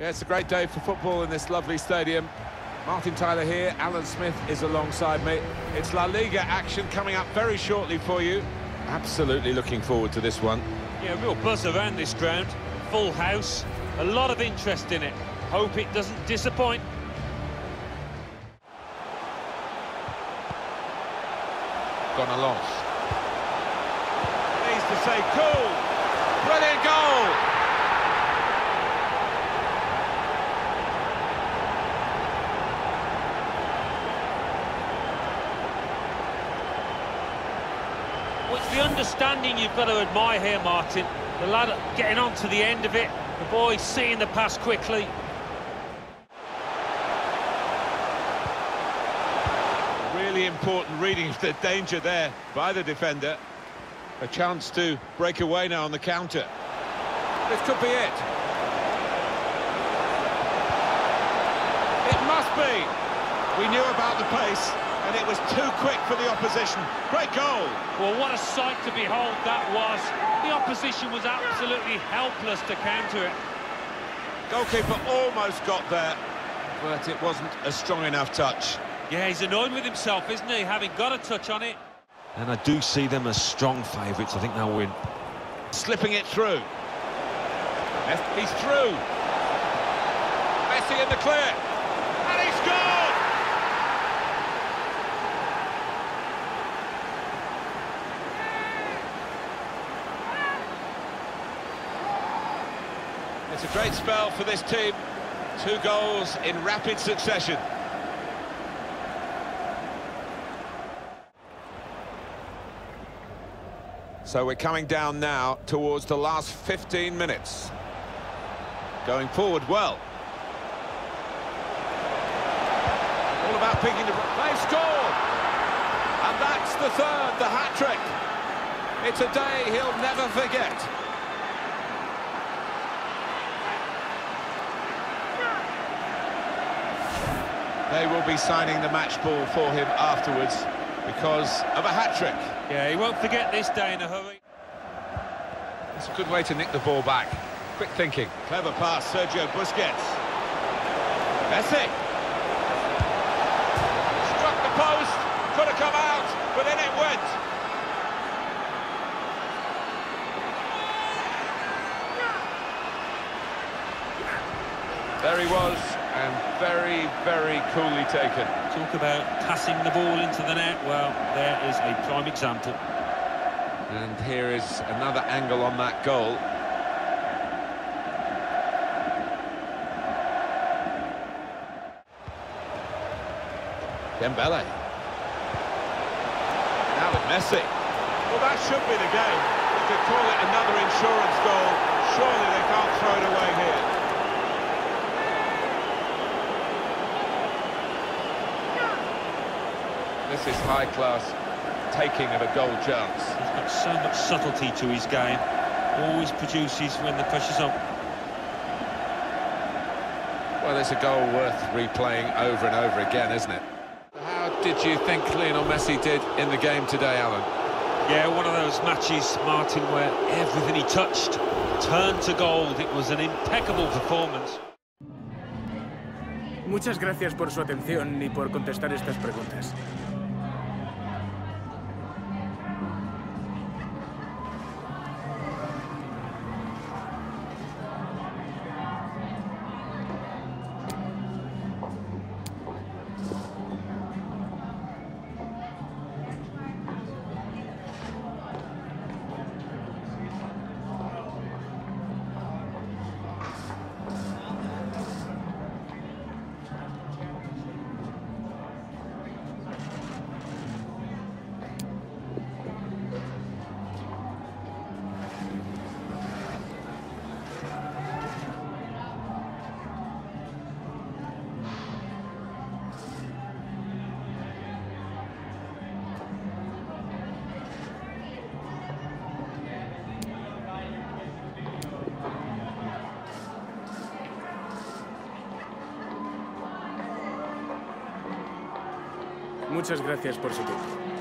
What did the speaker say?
Yeah, it's a great day for football in this lovely stadium. Martin Tyler here, Alan Smith is alongside me. It's La Liga action coming up very shortly for you. Absolutely looking forward to this one. Yeah, real buzz around this ground. Full house, a lot of interest in it. Hope it doesn't disappoint. Gone along. Needs to say cool. Brilliant goal. It's the understanding you've got to admire here, Martin. The lad getting on to the end of it, the boy seeing the pass quickly. Really important reading of the danger there by the defender. A chance to break away now on the counter. This could be it. It must be. We knew about the pace, and it was too quick for the opposition. Great goal. Well, what a sight to behold that was. The opposition was absolutely helpless to counter it. Goalkeeper almost got there, but it wasn't a strong enough touch. Yeah, he's annoyed with himself, isn't he, having got a touch on it. And I do see them as strong favourites. I think they'll win. Slipping it through. He's through. Messi in the clear. And he scored! It's a great spell for this team. Two goals in rapid succession. So we're coming down now towards the last 15 minutes. Going forward well. All about picking the... They've scored! And that's the third, the hat-trick. It's a day he'll never forget. They will be signing the match ball for him afterwards because of a hat-trick. Yeah, he won't forget this day in a hurry. It's a good way to nick the ball back. Quick thinking. Clever pass, Sergio Busquets. Messi. Struck the post. Could have come out, but in it went. There he was, and very, very coolly taken. Talk about passing the ball into the net. Well, there is a prime example. And here is another angle on that goal. Dembele. Now with Messi. Well, that should be the game. You could call it another insurance goal. Surely they can't throw it away here. This is high-class taking of a goal chance. He's got so much subtlety to his game. Always produces when the pressure's on. Well, it's a goal worth replaying over and over again, isn't it? How did you think Lionel Messi did in the game today, Alan? Yeah, one of those matches, Martin, where everything he touched turned to gold. It was an impeccable performance. Muchas gracias por su atención y por contestar estas preguntas. Muchas gracias por su tiempo.